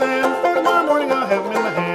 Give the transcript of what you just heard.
Rabbit tomorrow morning I'll have 'em in my hand.